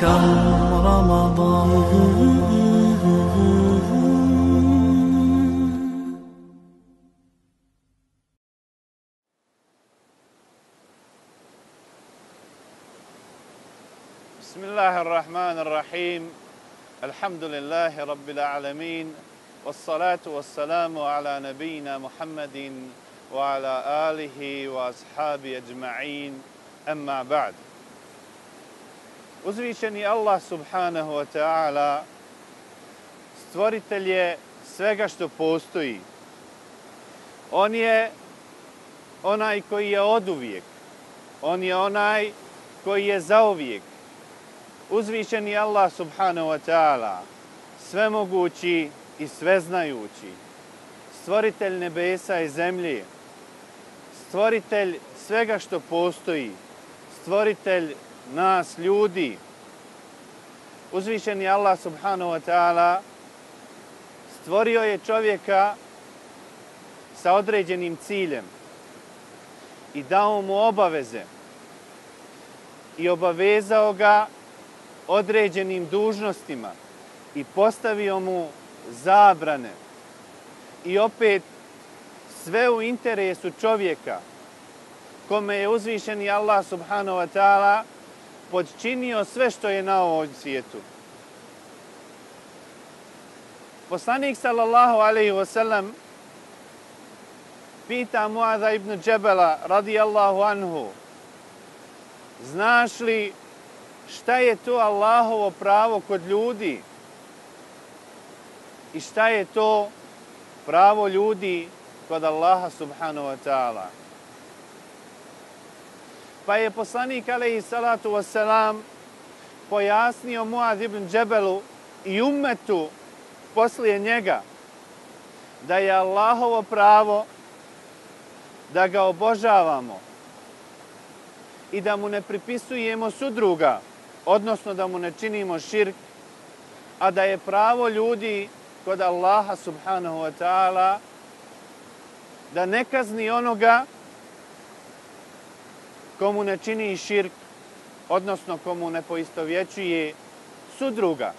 كم رمضان. بسم الله الرحمن الرحيم. الحمد لله رب العالمين والصلاة والسلام على نبينا محمد وعلى آله وأصحابه أجمعين. أما بعد Uzvišeni Allah subhanahu wa ta'ala stvoritelj je svega što postoji. On je onaj koji je oduvijek. On je onaj koji je zauvijek. Uzvišeni Allah subhanahu wa ta'ala, svemogući i sveznajući, stvoritelj nebesa i zemlje, stvoritelj svega što postoji, stvoritelj nas ljudi. Uzvišeni Allah subhanahu wa ta'ala stvorio je čovjeka sa određenim ciljem i dao mu obaveze i obavezao ga određenim dužnostima i postavio mu zabrane i opet sve u interesu čovjeka kome je uzvišeni Allah subhanahu wa ta'ala podčinio sve što je na ovom svijetu. Poslanik sallallahu alaihi wa sallam pita Muaza ibn Džebela radijallahu anhu znaš li šta je to Allahovo pravo kod ljudi i šta je to pravo ljudi kod Allaha subhanahu wa ta'ala. Pa je poslanik alaihi salatu wasalam pojasnio Muad ibn Džebelu i ummetu poslije njega da je Allahovo pravo da ga obožavamo i da mu ne pripisujemo sudruga, odnosno da mu ne činimo širk, a da je pravo ljudi kod Allaha subhanahu wa ta'ala da ne kazni onoga komu ne čini širk, odnosno komu ne poistovjećuje sudruga.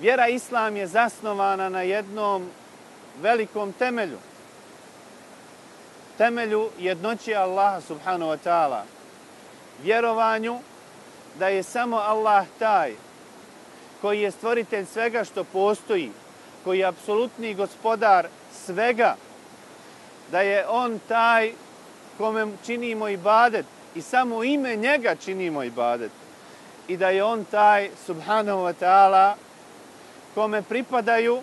Vjera Islam je zasnovana na jednom velikom temelju. Temelju jednoći Allaha subhanahu wa ta'ala. Vjerovanju da je samo Allah taj koji je stvoritelj svega što postoji, koji je apsolutni gospodar svega, da je on taj kome činimo ibadet i samo ime njega činimo ibadet i da je on taj subhanahu wa ta'ala kome pripadaju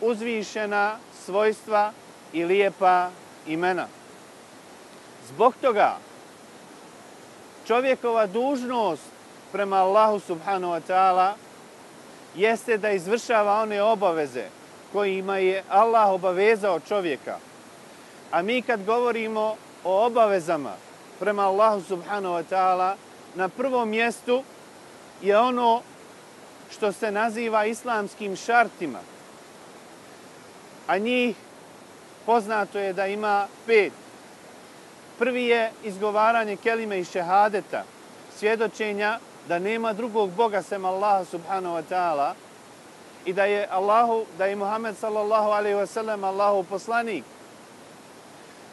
uzvišena svojstva i lijepa imena. Zbog toga čovjekova dužnost prema Allahu subhanahu wa ta'ala jeste da izvršava one obaveze kojima je Allah obavezao čovjeka. A mi kad govorimo o obavezama prema Allahu subhanahu wa ta'ala, na prvom mjestu je ono što se naziva islamskim šartima. A njih poznato je da ima pet. Prvi je izgovaranje kelime i šehadeta, svjedočenja da nema drugog Boga sem Allaha subhanahu wa ta'ala i da je Allahu, da je Muhammed sallallahu alaihi wa sallam Allahu poslanik.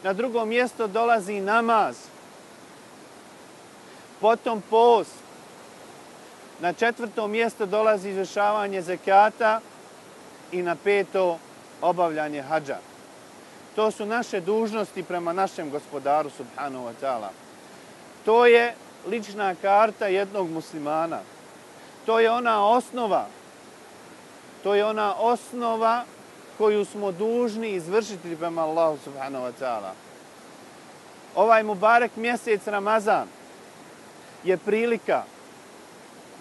Na drugo mjesto dolazi namaz. Potom post. Na četvrto mjesto dolazi izvršavanje zekata i na peto obavljanje hađa. To su naše dužnosti prema našem gospodaru subhanahu wa ta'ala. To je lična karta jednog muslimana. To je ona osnova. To je ona osnova koju smo dužni izvršiti prema Allahu subhanahu wa ta'ala. Ovaj Mubarek mjesec Ramazan je prilika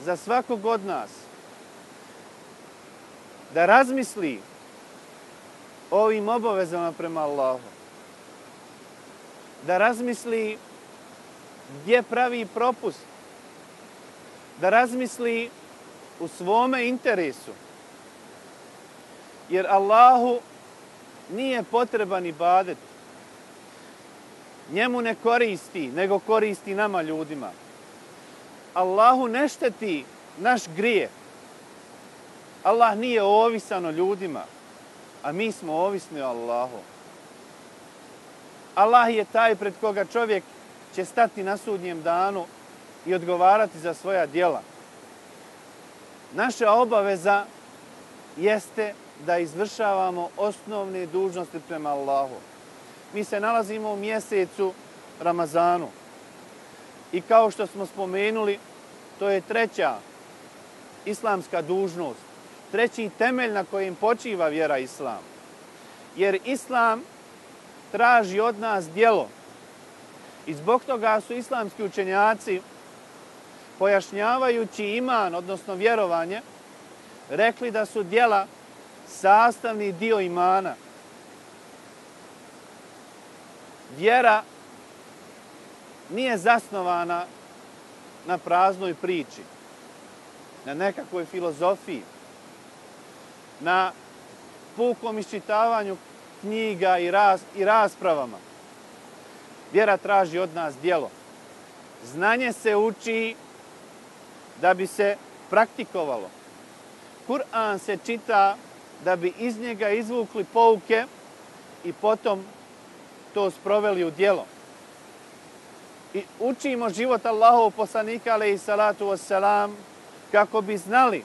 za svakog od nas da razmisli o ovim obavezama prema Allahu. Da razmisli gdje pravi propust. Da razmisli u svome interesu. Jer Allahu nije potreban ibadet. Njemu ne koristi, nego koristi nama ljudima. Allahu ne šteti naš grije. Allah nije ovisan o ljudima, a mi smo ovisni o Allahu. Allah je taj pred koga čovjek će stati na sudnjem danu i odgovarati za svoja djela. Naša obaveza jeste da izvršavamo osnovne dužnosti prema Allahu. Mi se nalazimo u mjesecu Ramazanu. I kao što smo spomenuli, to je treća islamska dužnost, treći temelj na kojem počiva vjera Islam. Jer Islam traži od nas dijelo. I zbog toga su islamski učenjaci, pojašnjavajući iman, odnosno vjerovanje, rekli da su dijela sastavni dio imana. Vjera nije zasnovana na praznoj priči, na nekakvoj filozofiji, na pukom iščitavanju knjiga i, ras, i raspravama. Vjera traži od nas dijelo. Znanje se uči da bi se praktikovalo. Kur'an se čita da bi iz njega izvukli pouke i potom to sproveli u dijelo. I učimo život Allahov poslanika, ali i salatu wassalam, kako bi znali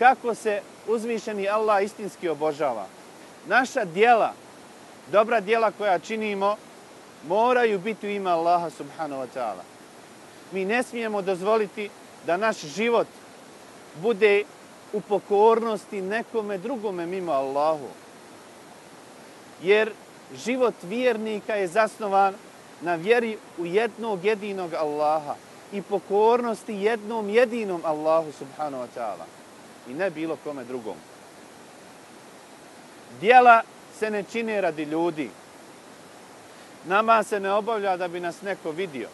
kako se uzvišeni Allah istinski obožava. Naša dijela, dobra dijela koja činimo, moraju biti u ime Allaha subhanahu wa ta'ala. Mi ne smijemo dozvoliti da naš život bude u pokornosti nekome drugome mimo Allahu. Jer život vjernika je zasnovan na vjeri u jednog jedinog Allaha i pokornosti jednom jedinom Allahu subhanahu wa ta'ala i ne bilo kome drugom. Dijela se ne čine radi ljudi. Nama se ne obavlja da bi nas neko vidio.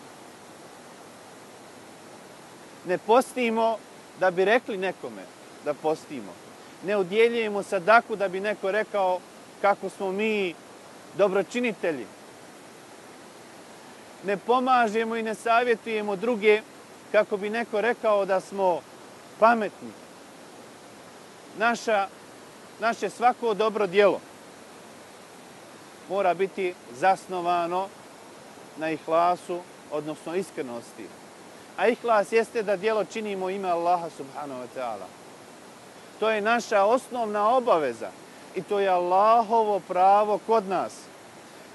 Ne postimo da bi rekli nekome da postimo. Ne udjeljujemo sadaku da bi neko rekao kako smo mi dobročinitelji. Ne pomažemo i ne savjetujemo druge kako bi neko rekao da smo pametni. Naša, naše svako dobro dijelo mora biti zasnovano na ihlasu, odnosno iskrenosti. A ihlas jeste da dijelo činimo ime Allaha subhanahu wa ta'ala. To je naša osnovna obaveza i to je Allahovo pravo kod nas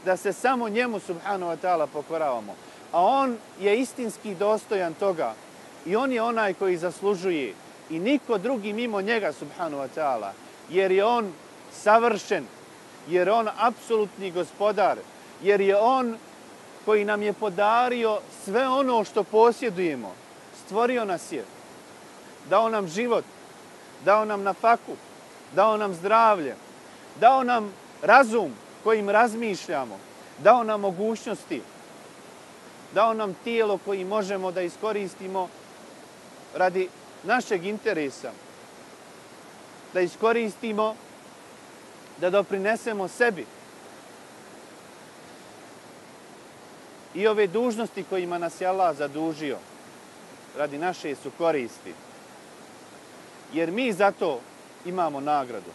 da se samo njemu subhanahu wa ta'ala pokoravamo. A on je istinski dostojan toga i on je onaj koji zaslužuje i niko drugi mimo njega subhanahu wa ta'ala jer je on savršen, jer on apsolutni gospodar, jer je on koji nam je podario sve ono što posjedujemo, stvorio nas je, dao nam život, dao nam na faku, dao nam zdravlje, dao nam razum kojim razmišljamo, dao nam mogućnosti, dao nam tijelo koji možemo da iskoristimo radi našeg interesa, da iskoristimo, da doprinesemo sebi. I ove dužnosti kojima nas je Allah zadužio, radi naše su koristi jer mi zato imamo nagradu.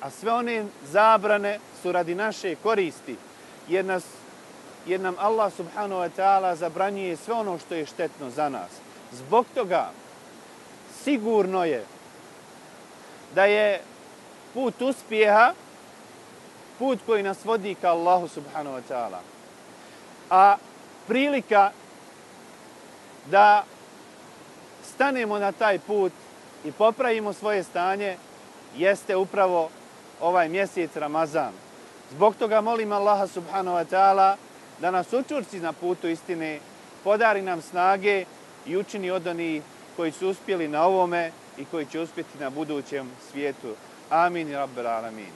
A sve one zabrane su radi naše koristi, jer, nas, jer nam Allah subhanahu wa ta'ala zabranjuje sve ono što je štetno za nas. Zbog toga sigurno je da je put uspjeha put koji nas vodi ka Allahu subhanahu wa ta'ala. A prilika da stanemo na taj put i popravimo svoje stanje jeste upravo ovaj mjesec Ramazan. Zbog toga molim Allaha subhanahu wa ta'ala da nas učurci na putu istine, podari nam snage i učini od onih koji su uspjeli na ovome i koji će uspjeti na budućem svijetu. Amin i rabbel alamin.